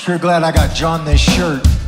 Sure glad I got John this shirt.